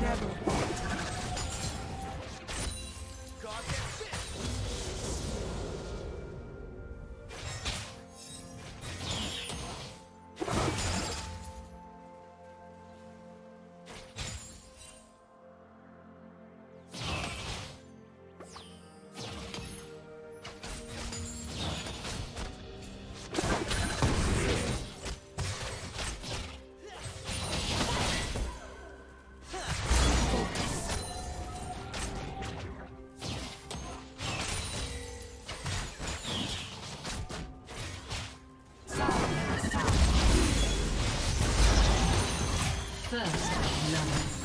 Never. First love.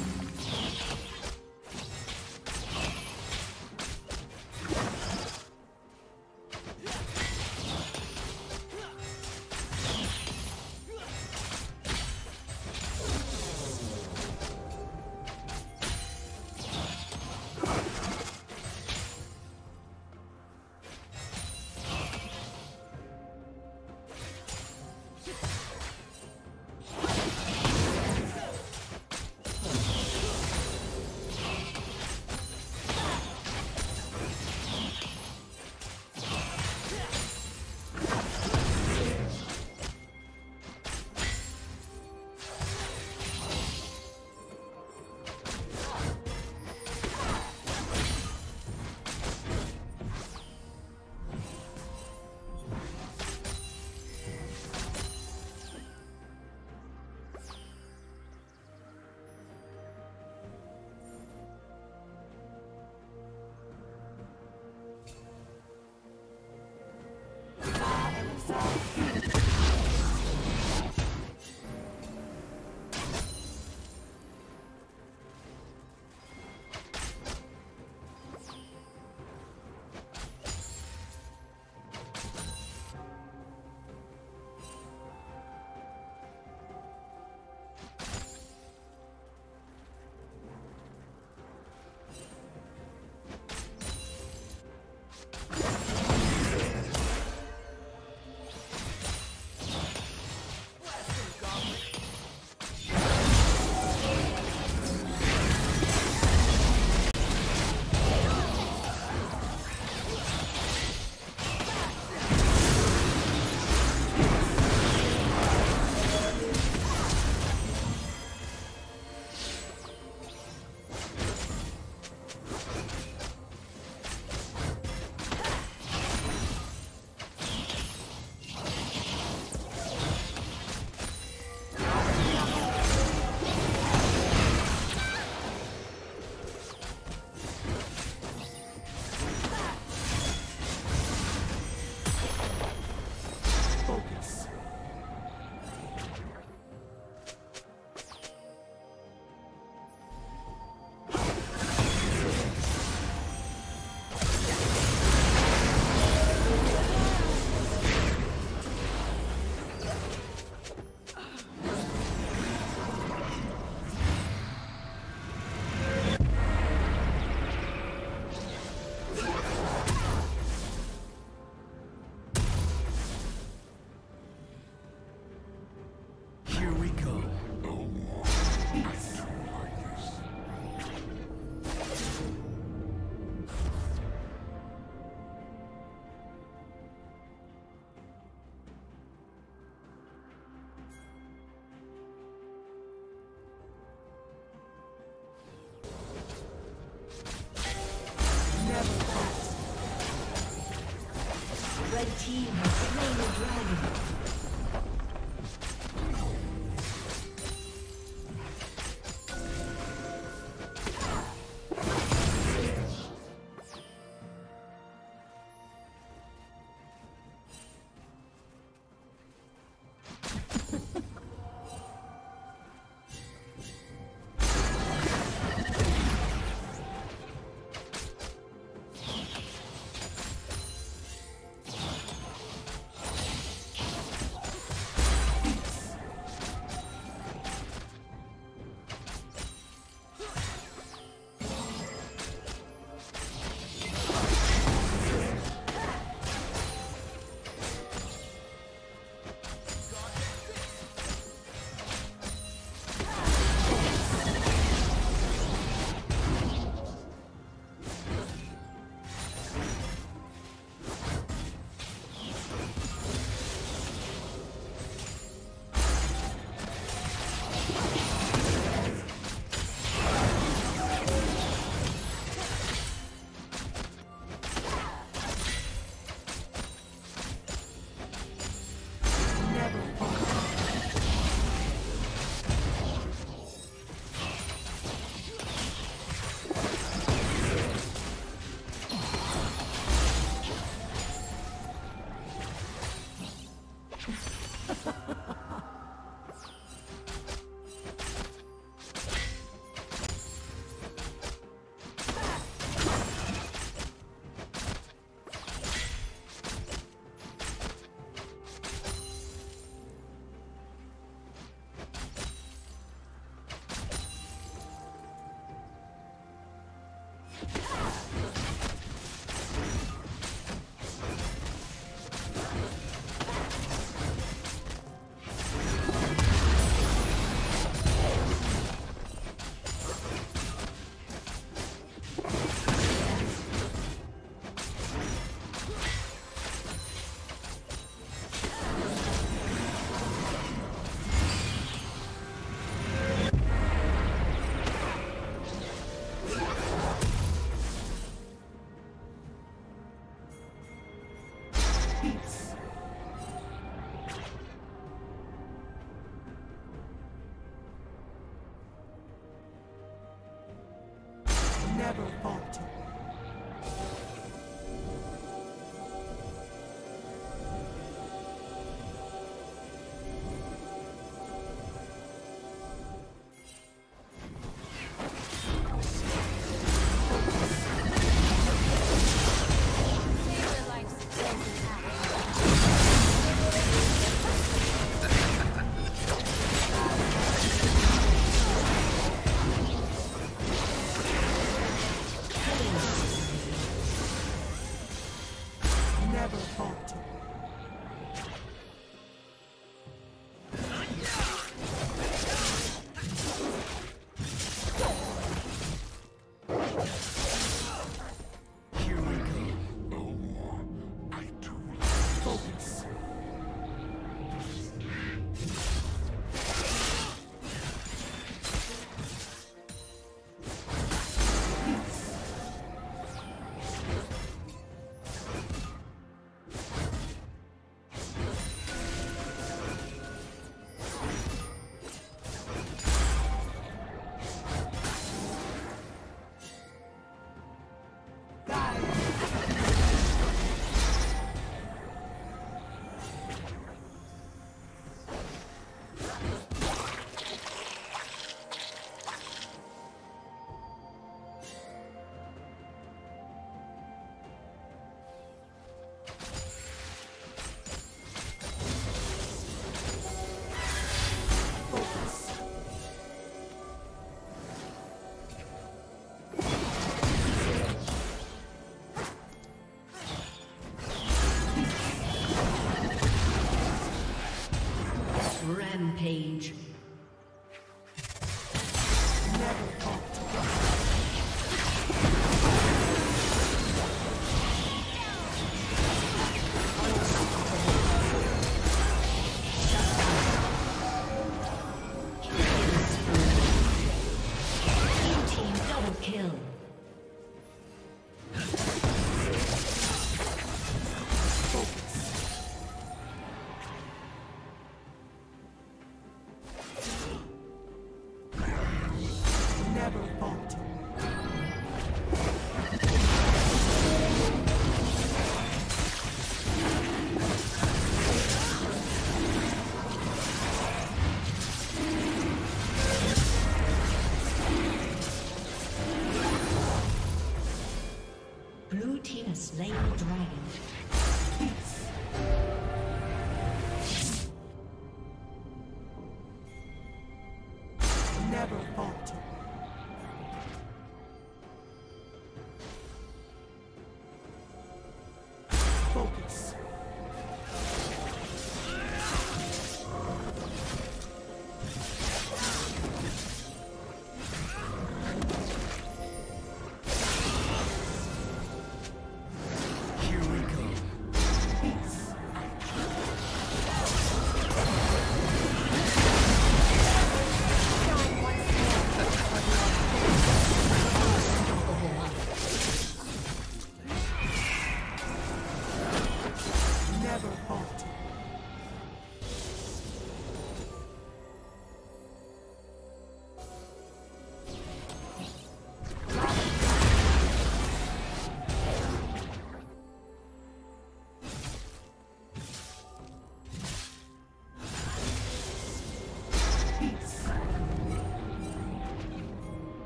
Team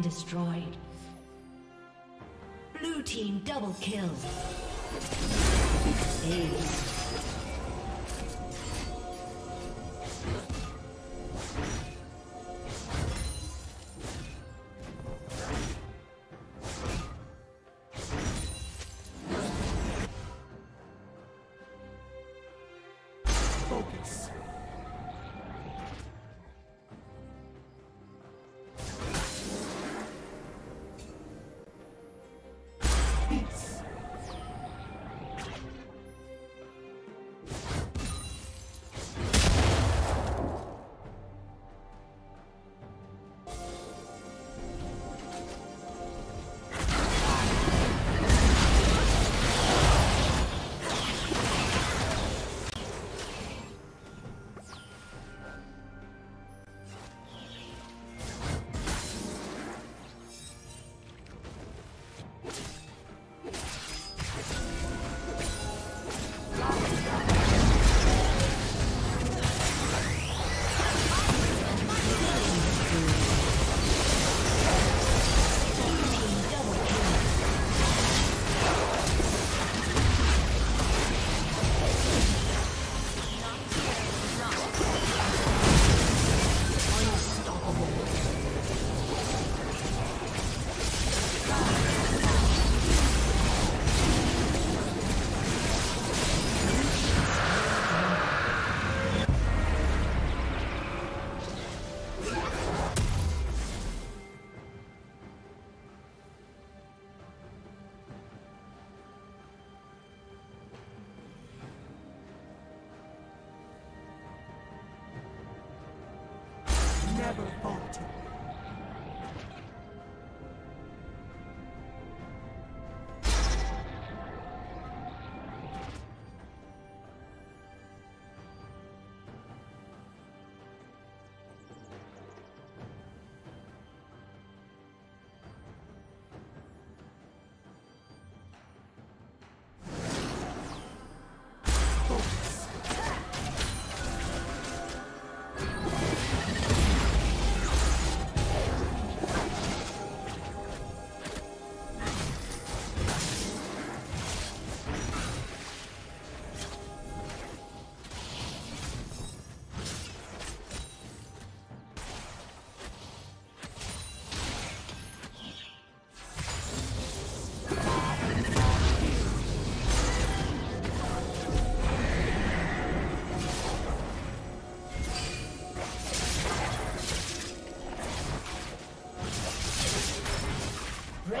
Been destroyed. Blue team double kill. Ace.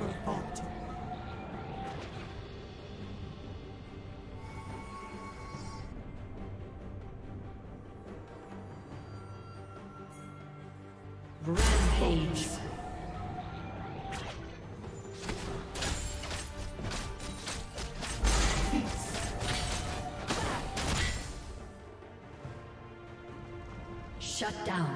never. Rampage. Shut down.